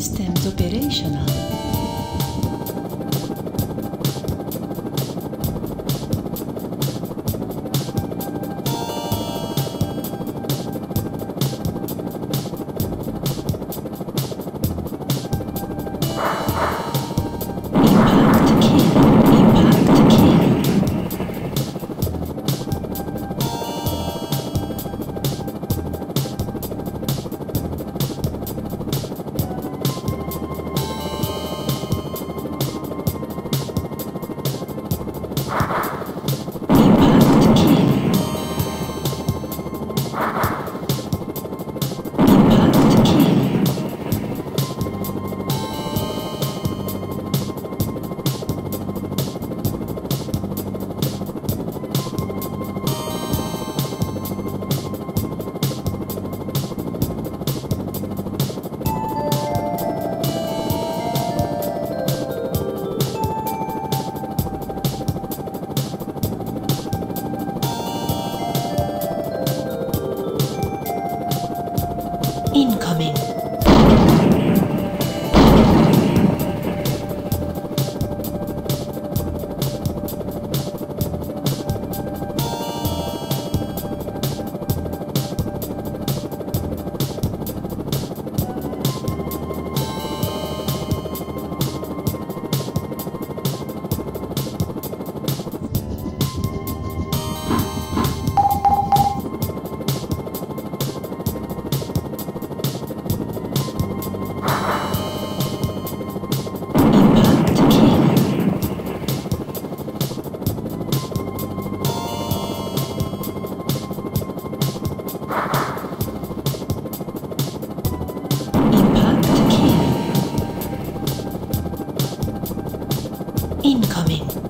systems operational.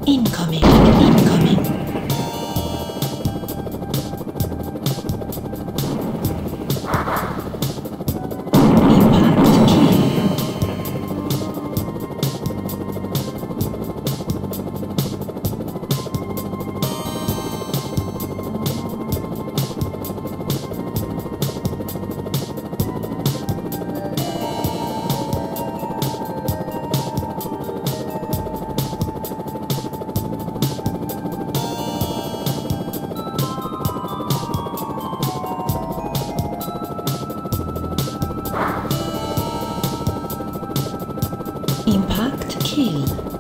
Incoming. Thank you.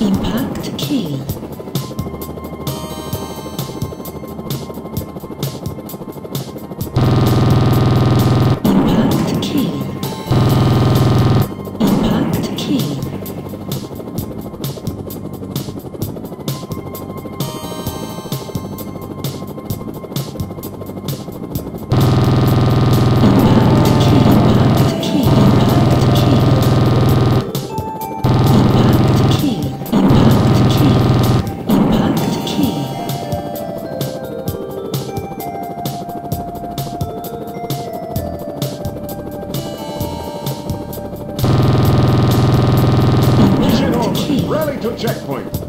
Impact kill. Rally to checkpoint.